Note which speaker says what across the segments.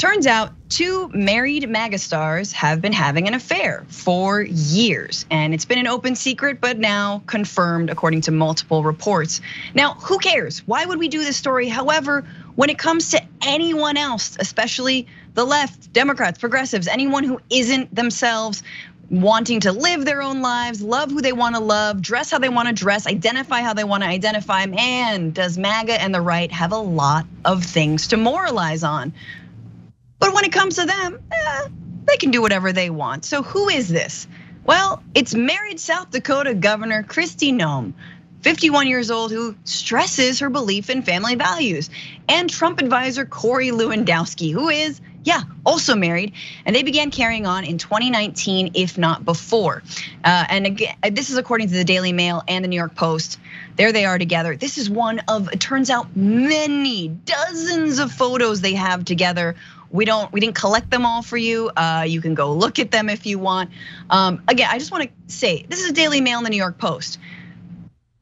Speaker 1: Turns out two married MAGA stars have been having an affair for years, and it's been an open secret, but now confirmed according to multiple reports. Now, who cares? Why would we do this story? However, when it comes to anyone else, especially the left, Democrats, progressives, anyone who isn't themselves wanting to live their own lives, love who they want to love, dress how they want to dress, identify how they want to identify. Man, does MAGA and the right have a lot of things to moralize on. But when it comes to them, eh, they can do whatever they want. So who is this? Well, it's married South Dakota Governor Kristi Noem, 51 years old, who stresses her belief in family values, and Trump advisor Corey Lewandowski, who is yeah, also married, and they began carrying on in 2019, if not before. And again, this is according to the Daily Mail and the New York Post. There they are together. This is one of, it turns out, many dozens of photos they have together we don't, we didn't collect them all for you. You can go look at them if you want. Um, Again, I just want to say this is a Daily Mail and the New York Post.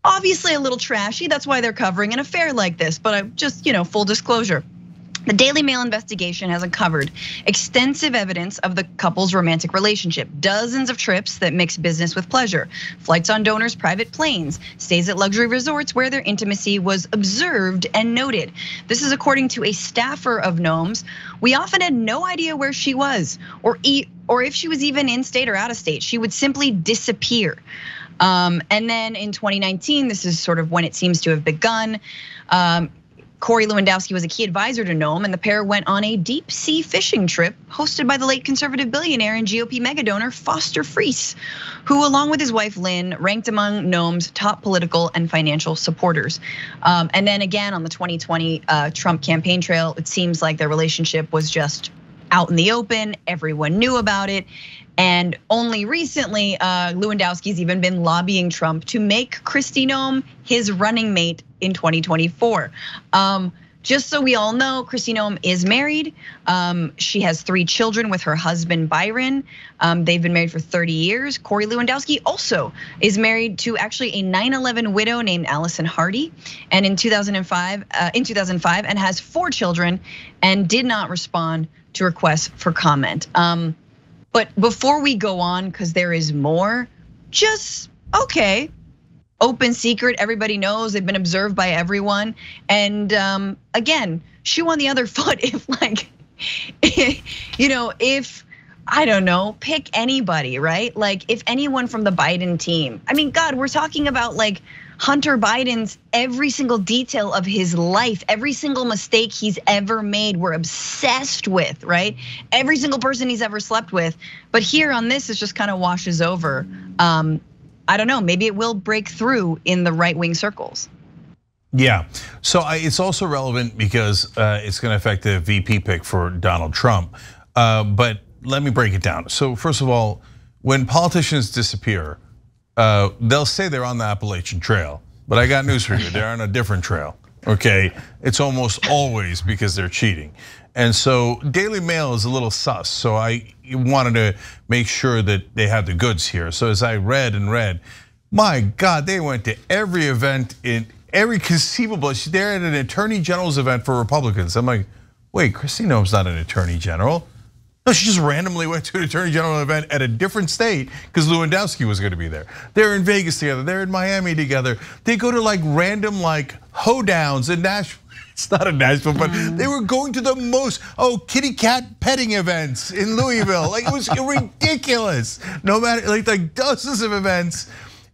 Speaker 1: Obviously a little trashy. That's why they're covering an affair like this. But I just, you know, full disclosure. The Daily Mail investigation has uncovered extensive evidence of the couple's romantic relationship. Dozens of trips that mix business with pleasure, flights on donors' private planes, stays at luxury resorts where their intimacy was observed and noted. This is according to a staffer of Noem's. We often had no idea where she was or or if she was even in state or out of state. She would simply disappear. Um, and then in 2019, this is sort of when it seems to have begun. Um, Corey Lewandowski was a key advisor to Noem, and the pair went on a deep sea fishing trip hosted by the late conservative billionaire and GOP mega donor Foster Friess, who, along with his wife Lynn, ranked among Noem's top political and financial supporters. Um, and then again on the 2020 uh, Trump campaign trail, it seems like their relationship was just out in the open. Everyone knew about it. And only recently, uh, Lewandowski's even been lobbying Trump to make Kristi Noem his running mate in 2024. Um, just so we all know, Kristi Noem is married. Um, she has three children with her husband Byron. Um, they've been married for 30 years. Corey Lewandowski also is married to actually a 9/11 widow named Allison Hardy, and in 2005, uh, in 2005, and has four children, and did not respond to requests for comment. But before we go on, because there is more, just okay, open secret, everybody knows they've been observed by everyone. And um, again, shoe on the other foot if like, you know, if I don't know, pick anybody, right? Like if anyone from the Biden team, I mean, God, we're talking about like Hunter Biden's every single detail of his life, every single mistake he's ever made, we're obsessed with, right? Every single person he's ever slept with. But here on this, it just kind of washes over. Um, I don't know, maybe it will break through in the right wing circles.
Speaker 2: Yeah, so it's also relevant because uh, it's gonna affect the VP pick for Donald Trump. Uh, but let me break it down. So first of all, when politicians disappear, uh, they'll say they're on the Appalachian Trail. But I got news for you, they're on a different trail, okay? It's almost always because they're cheating. And so Daily Mail is a little sus. So I wanted to make sure that they had the goods here. So as I read and read, my God, they went to every event in every conceivable, they're at an attorney general's event for Republicans. I'm like, wait, Kristi Noem's not an attorney general. No, she just randomly went to an attorney general event at a different state because Lewandowski was gonna be there. They're in Vegas together, they're in Miami together. They go to like random like hoedowns in Nashville. It's not in Nashville, but they mm. were going to the most, oh kitty cat petting events in Louisville. Like it was ridiculous. No matter, like like dozens of events.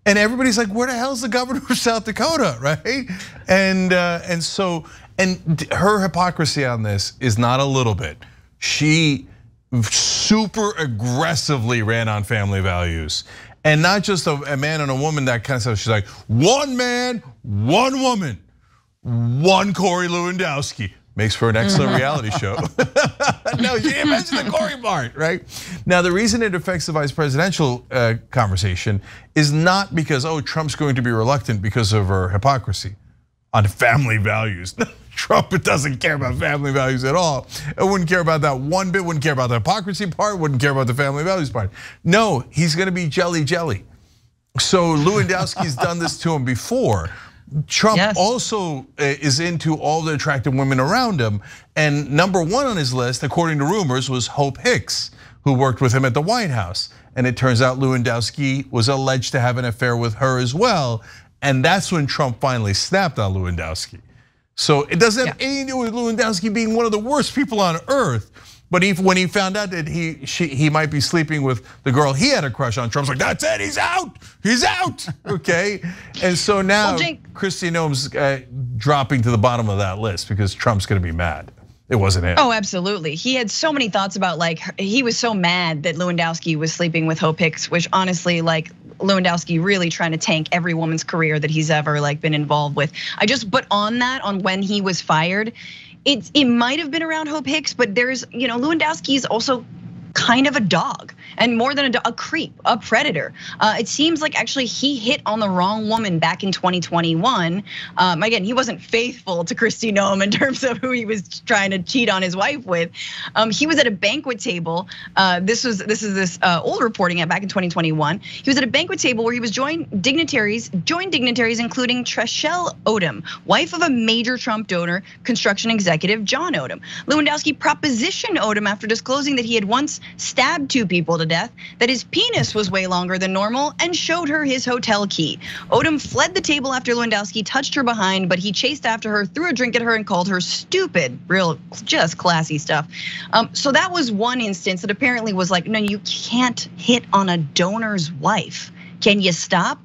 Speaker 2: And everybody's like, where the hell is the governor of South Dakota, right? And uh, so, and her hypocrisy on this is not a little bit. She super aggressively ran on family values. And not just a man and a woman, that kind of stuff. She's like, one man, one woman, one Corey Lewandowski. Makes for an excellent reality show. No, you imagine the Corey part, right? Now, the reason it affects the vice presidential uh, conversation is not because, oh, Trump's going to be reluctant because of her hypocrisy on family values. Trump doesn't care about family values at all. It wouldn't care about that one bit, wouldn't care about the hypocrisy part, wouldn't care about the family values part. No, he's gonna be jelly jelly. So Lewandowski's done this to him before. Trump yes. also eh, is into all the attractive women around him. And number one on his list, according to rumors, was Hope Hicks, who worked with him at the White House. And it turns out Lewandowski was alleged to have an affair with her as well. And that's when Trump finally snapped on Lewandowski. So it doesn't have yeah. anything to do with Lewandowski being one of the worst people on earth. But he, when he found out that he she, he might be sleeping with the girl he had a crush on, Trump's like, "That's it, he's out, he's out." Okay, and so now well, Jake, Kristi Noem's uh, dropping to the bottom of that list because Trump's going to be mad. It wasn't him.
Speaker 1: Oh, absolutely. He had so many thoughts about like he was so mad that Lewandowski was sleeping with Hope Hicks, which honestly, like Lewandowski really trying to tank every woman's career that he's ever like been involved with. I just but on that on when he was fired, it it might have been around Hope Hicks, but there's you know Lewandowski is also kind of a dog and more than a, a creep, a predator. Uh, it seems like actually he hit on the wrong woman back in 2021. Um, again, he wasn't faithful to Kristi Noem in terms of who he was trying to cheat on his wife with. Um, he was at a banquet table. Uh, this was this is this uh, old reporting back in 2021. He was at a banquet table where he was joined dignitaries, joined dignitaries including Trashelle Odom, wife of a major Trump donor, construction executive John Odom. Lewandowski propositioned Odom after disclosing that he had once stabbed two people to death, that his penis was way longer than normal, and showed her his hotel key. Odom fled the table after Lewandowski touched her behind, but he chased after her, threw a drink at her, and called her stupid. Real, just classy stuff. Um, so that was one instance that apparently was like, no, you can't hit on a donor's wife. Can you stop?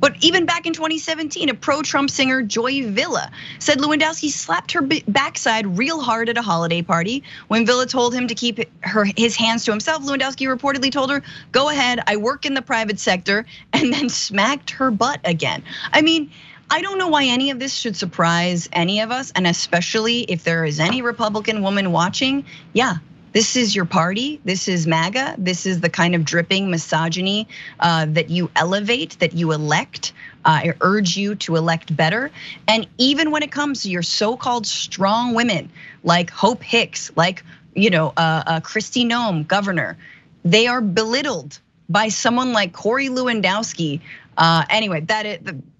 Speaker 1: But even back in 2017, a pro-Trump singer, Joy Villa, said Lewandowski slapped her backside real hard at a holiday party. When Villa told him to keep her his hands to himself, Lewandowski reportedly told her, "Go ahead, I work in the private sector," and then smacked her butt again. I mean. I don't know why any of this should surprise any of us, and especially if there is any Republican woman watching. Yeah, this is your party. This is MAGA. This is the kind of dripping misogyny uh, that you elevate, that you elect. Uh, I urge you to elect better. And even when it comes to your so-called strong women, like Hope Hicks, like you know uh, Kristi Noem, governor, they are belittled by someone like Corey Lewandowski. Uh, anyway, that is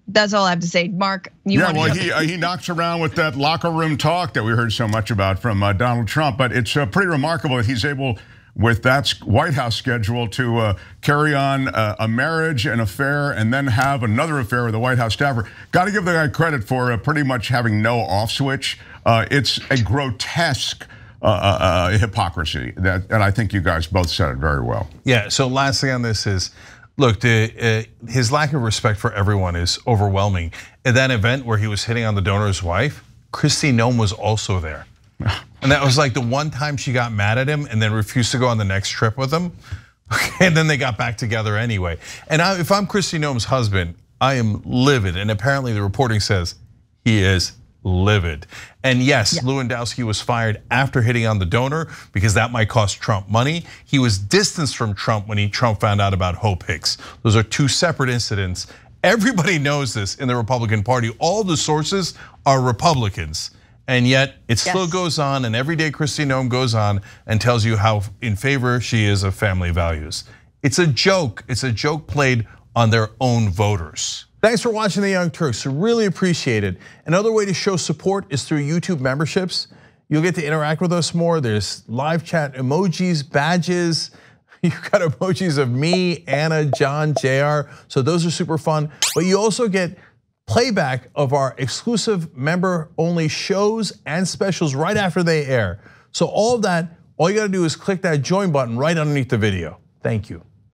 Speaker 1: that's all I have to say. Mark,
Speaker 3: you yeah, well, he uh, he knocks around with that locker room talk that we heard so much about from uh, Donald Trump, but it's uh, pretty remarkable that he's able. With that White House schedule to uh, carry on uh, a marriage, an affair, and then have another affair with a White House staffer. Got to give the guy credit for uh, pretty much having no off switch. it's a grotesque hypocrisy that, and I think you guys both said it very well.
Speaker 2: Yeah. So last thing on this is Look, the, uh, his lack of respect for everyone is overwhelming. At that event where he was hitting on the donor's wife, Kristi Noem was also there. And that was like the one time she got mad at him and then refused to go on the next trip with him. And then they got back together anyway. And I, if I'm Kristi Noem's husband, I am livid. And apparently the reporting says he is livid. And yes, yeah. Lewandowski was fired after hitting on the donor because that might cost Trump money. He was distanced from Trump when he Trump found out about Hope Hicks. Those are two separate incidents. Everybody knows this in the Republican Party. All the sources are Republicans. And yet it still yes. goes on, and every day Kristi Noem goes on and tells you how in favor she is of family values. It's a joke. It's a joke played on their own voters. Thanks for watching The Young Turks, really appreciate it. Another way to show support is through YouTube memberships. You'll get to interact with us more. There's live chat emojis, badges. You've got emojis of me, Ana, John, JR. So those are super fun. But you also get playback of our exclusive member only shows and specials right after they air. So all of that, all you gotta do is click that join button right underneath the video. Thank you.